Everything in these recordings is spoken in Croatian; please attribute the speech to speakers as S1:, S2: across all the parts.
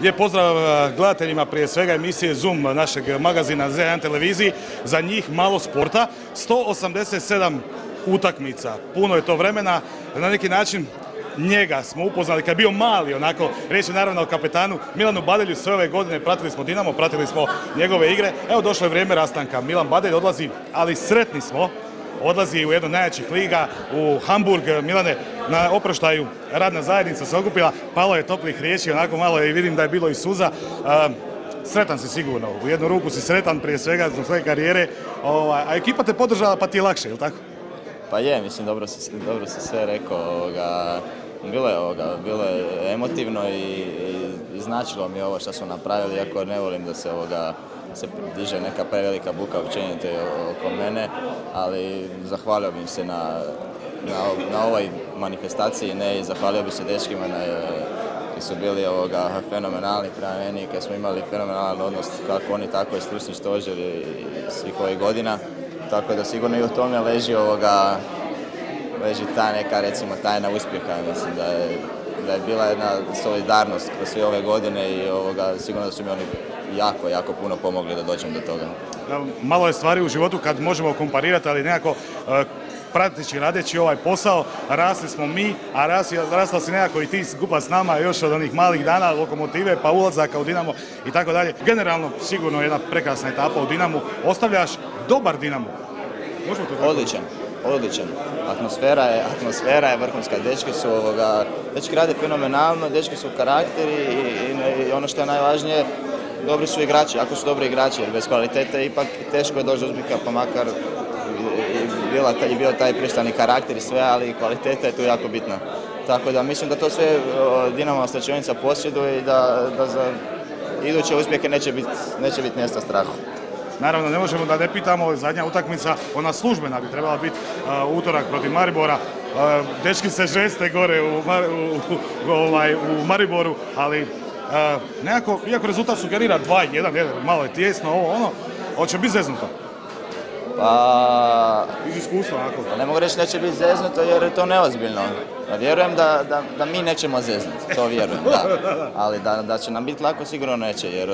S1: Lijep pozdrav e, gledateljima prije svega emisije Zoom našeg magazina Z1 televiziji. Za njih malo sporta. 187 utakmica. Puno je to vremena. Na neki način njega smo upoznali kad je bio mali onako, riječ je naravno o kapetanu Milanu Badelju sve ove godine pratili smo Dinamo, pratili smo njegove igre. Evo došlo je vrijeme rastanka. Milan Badelj odlazi, ali sretni smo odlazi u jednu najjačih liga u Hamburg. Milane, na oproštaju radna zajednica se okupila, palo je toplih riječi, onako malo i vidim da je bilo i suza. sretan si sigurno, u jednu ruku si sretan prije svega zbog svoje karijere, ovaj, a ekipa te podržala pa ti je lakše, ili tako?
S2: Pa je, mislim, dobro si, sve rekao. Bilo je, ovoga, bilo je emotivno i, značilo mi ovo što su napravili, iako ne volim da se ovoga se diže neka prevelika buka općenito oko mene, ali zahvalio bih se na, na, na ovoj manifestaciji ne, i zahvalio bih se dečkima na, koji su bili ovoga, fenomenalni prema meni, kad smo imali fenomenalan odnos kako oni, tako i stručni svih ovih godina. Tako da sigurno i u tome leži ovoga, leži ta neka recimo tajna uspjeha. Mislim da je, da je bila jedna solidarnost kroz sve ove godine i ovoga, sigurno da su mi oni jako, jako puno pomogli da dođem do toga.
S1: Malo je stvari u životu kad možemo komparirati, ali nekako e, prateći, radeći ovaj posao, rasli smo mi, a rasla si nekako i ti skupa s nama još od onih malih dana, lokomotive, pa ulazaka u Dinamo i tako dalje. Generalno, sigurno jedna prekrasna etapa u Dinamu. Ostavljaš dobar Dinamo.
S2: Možemo to Odličan, odličan. Atmosfera je, atmosfera je vrhunska. Dečki su ovoga, dečki rade fenomenalno, dečki su karakteri i, i ono što je najvažnije, dobri su igrači, ako su dobri igrači, jer bez kvalitete ipak teško je doći do uzbika, pa makar i bio taj pristani karakter i sve, ali kvaliteta je tu jako bitna. Tako da mislim da to sve Dinamo stačionica posjeduje i da, da za iduće uspjehe neće biti neće bit mjesta strahu.
S1: Naravno, ne možemo da ne pitamo, zadnja utakmica, ona službena bi trebala biti utorak protiv Maribora. Uh, dečki se žeste gore u, u, ovaj, u Mariboru, ali nekako, iako rezultat sugerira 2-1, malo je tijesno, ovo ono, hoće biti zeznuto.
S2: Pa...
S1: Iz iskustva, ako.
S2: Pa ne mogu reći da će biti zeznuto jer je to neozbiljno. Pa vjerujem da, da, da mi nećemo zeznuti, to vjerujem, da. Ali da, da će nam biti lako sigurno neće jer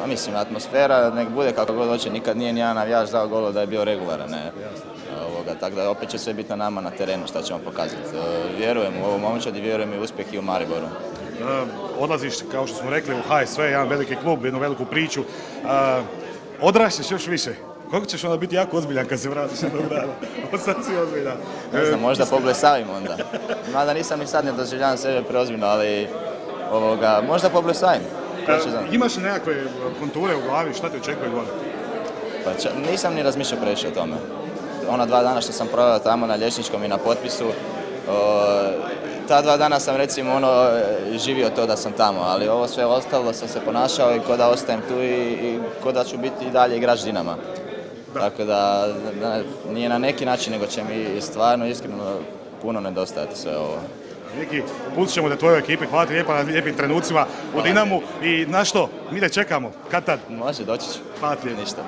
S2: pa mislim, atmosfera nek bude kako god hoće, nikad nije ni jedan navijač dao golo da je bio regularan. Ne? Ovoga, tako da opet će sve biti na nama na terenu šta ćemo pokazati. Vjerujem u ovo momčad i vjerujem i uspjeh i u Mariboru.
S1: Odlaziš, kao što smo rekli, u HSV, jedan veliki klub, jednu veliku priču. Odrašćeš još više. Kako ćeš onda biti jako ozbiljan kad se vratiš na grada? Sad si ozbiljan.
S2: Ne znam, možda poblesavim onda. Mada nisam i sad ne doživljavam sebe preozbiljno, ali ovoga, možda poblesavim.
S1: E, imaš nekakve konture u glavi, šta te očekuje gore?
S2: Pa nisam ni razmišljao previše o tome. Ona dva dana što sam proveo tamo na lječničkom i na potpisu, ta dva dana sam recimo ono živio to da sam tamo, ali ovo sve ostalo sam se ponašao i ko da ostajem tu i, i ko da ću biti i dalje igrač Dinama. Tako da, nije na neki način, nego će mi stvarno iskreno puno nedostajati sve ovo.
S1: Neki, pustit ćemo da tvojoj ekipi, hvala ti lijepa na lijepim trenucima u Dinamu. I na što, mi te čekamo, kad tad?
S2: Može, doći ću.
S1: Hvala ti
S2: Ništa,